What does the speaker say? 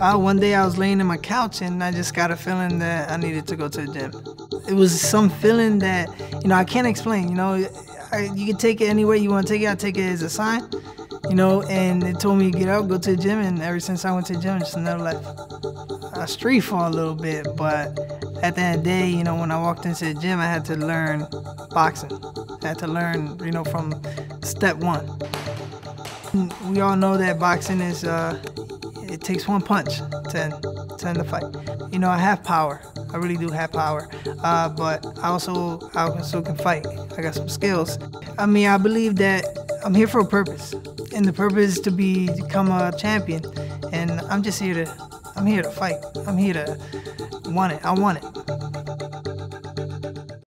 Uh, one day I was laying in my couch and I just got a feeling that I needed to go to the gym. It was some feeling that, you know, I can't explain. You know, I, you can take it any way you want to take it. I take it as a sign, you know, and it told me to get out, go to the gym. And ever since I went to the gym, just never left. I street for a little bit, but at the end of the day, you know, when I walked into the gym, I had to learn boxing. I had to learn, you know, from step one. We all know that boxing is, uh, it takes one punch to end, to end the fight. You know, I have power. I really do have power. Uh, but I also, I also can fight. I got some skills. I mean, I believe that I'm here for a purpose. And the purpose is to be, become a champion. And I'm just here to, I'm here to fight. I'm here to want it. I want it.